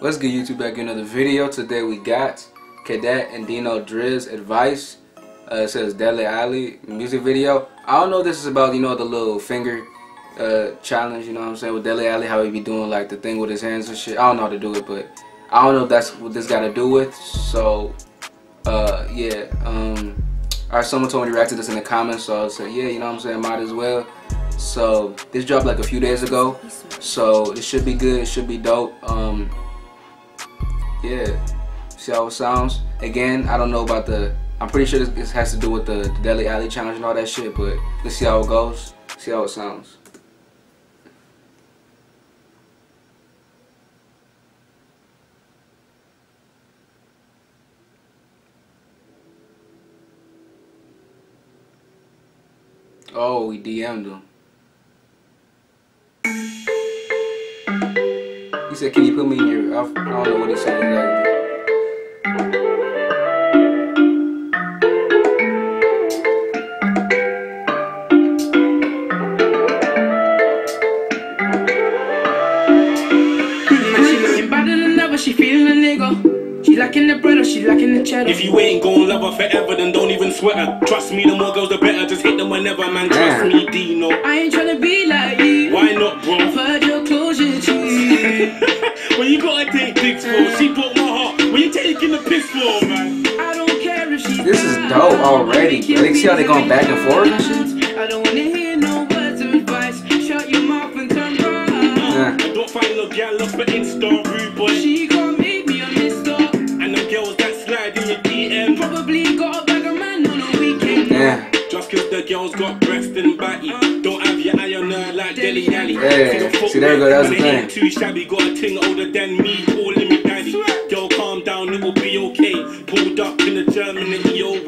What's good YouTube back in another video. Today we got Cadet and Deno Driz advice. Uh, it says Dele Alli music video. I don't know this is about, you know, the little finger uh, challenge, you know what I'm saying, with Dele Alli, how he be doing like the thing with his hands and shit. I don't know how to do it, but I don't know if that's what this got to do with. So, uh, yeah. Um, Alright, someone told me to react to this in the comments, so I said, yeah, you know what I'm saying, might as well. So, this dropped like a few days ago, so it should be good, it should be dope. Um, yeah, see how it sounds. Again, I don't know about the. I'm pretty sure this, has to do with the, the Dele Alli challenge and all that shit, but let's see how it goes. See how it sounds. Oh, we DM'd him. Said, can you put me in your... I, I don't know what he said exactly. She looking better than ever, she feeling a nigga. She lacking the bread or she lacking the cheddar. If you ain't gon' love her forever, then don't even sweat her. Trust me, the more girls, the better. Just hit them whenever, man. Trust me, Deno. I ain't tryna be like already, bro. They see how they going back and forth and shit? I don't wanna hear no words of advice. Shut your mouth and turn round. Yeah. Don't find no gal up for Insta, rude boy. She gon' make me a mister. And them girls that slide in your DM. Probably got a bag of man on a weekend. Yeah. Just cause the girls got breast and body. Don't have your eye on her like Dele Alli. Hey, see, there we go, that's the When thing. Too shabby, got a ting older than me, calling me daddy. Girl, calm down, it will be okay. Pulled up in the German and EO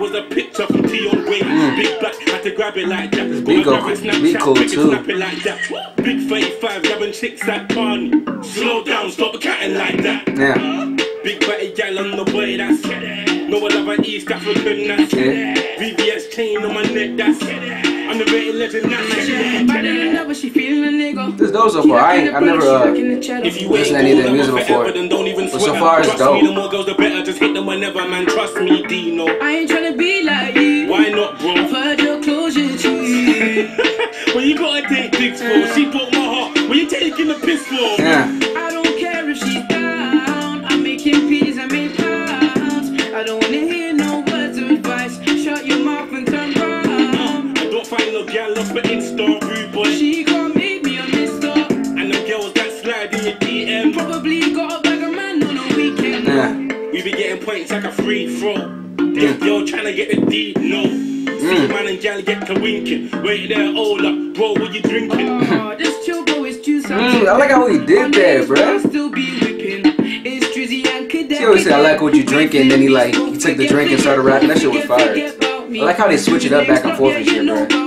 was a picture from T.O. Way. Big black, had to grab it like that. Mm. Big grab it, big Snapchat, cool too. snap it like that. Big 35, grabbing chicks at Barney. Slow down, stop catting like that. Yeah. Big fatty gal on the way, that's No one love East African, that's Yeah. VVS chain on my neck, that's I'm the rated legend, that's She better than ever, she feeling a nigga. This dope so far. I ain't, I've never, uh, If you Listen ain't to any of gon' their music before. forever, then don't even But so far it's dope. me, the more girls, the better. Just hit them whenever, man. Trust me, Deno. I ain't tryna be like you. Why not, bro? I've heard your closure cheap. when you gotta take pics for, she broke my heart. When you taking the piss for, yeah. I don't Probably got a bag of man on a weekend. Yeah. We be getting points like a free throw. This girl to get the D, no. See man and gal get to winking. Wait there, hold up, bro, what you drinking? Oh, this chill bro is juice. Mm, I like how he did that, bruh. Still be whipping. It's Drizzy and Cadet. He always say, "I like what you drinking," then he like he took the drink and started rapping. That shit was fire. I like how they switch it up back and forth and shit, bro.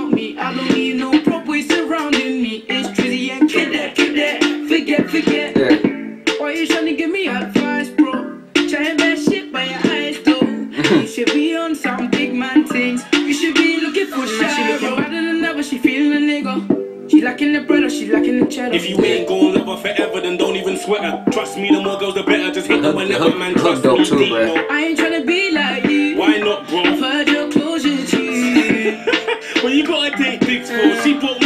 Lacking the bread or she lacking the cheddar. If you ain't gon' love her forever, then don't even sweat her. Trust me, the more girls, the better. Just hit them The whenever, hook- man. the hook Trust me, too, Deno. I ain't trying to be like you. Why not, I've bro? heard your closure cheap. when you gotta take pics for, she broke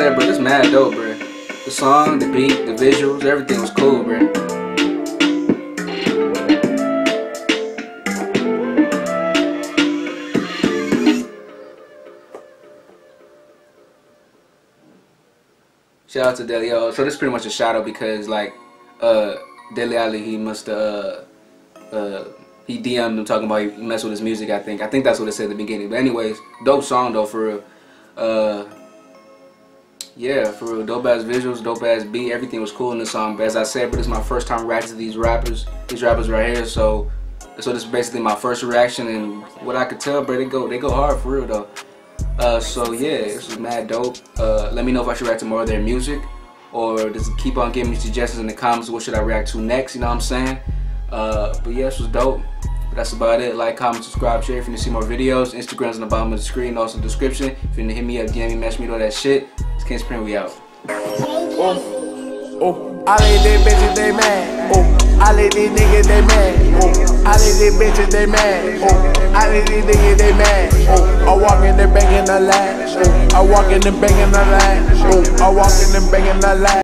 said, bro, this mad dope, bro. The song, the beat, the visuals, everything was cool, bro. Shout out to Dele. Yo, so this is pretty much a shout out because like uh Dele Alli he must uh uh he DM'd him talking about he messed with his music I think. I think that's what it said at the beginning. But anyways, dope song though for real. Uh yeah, for real, dope ass visuals, dope ass beat, everything was cool in the song. But as I said, but it's my first time reacting to these rappers, these rappers right here. So, so this is basically my first reaction, and what I could tell, bro, they go, they go hard for real though. Uh, so yeah, this was mad dope. Uh, let me know if I should react to more of their music, or just keep on giving me suggestions in the comments. What should I react to next? You know what I'm saying? Uh, but yeah, this was dope. But that's about it. Like, comment, subscribe, share if you need to see more videos. Instagram's in the bottom of the screen, also the description. If you need to hit me up, DM me, message me, all that shit. It's King Supreme, we out. Oh, oh, all of these bitches they mad. Oh, all of these niggas they mad. Oh, all of these bitches they mad. Oh, all of these niggas they mad. Oh, I walk in the bank in the line. Oh, I walk in the bank in the line. Oh, I walk in the bank in the line.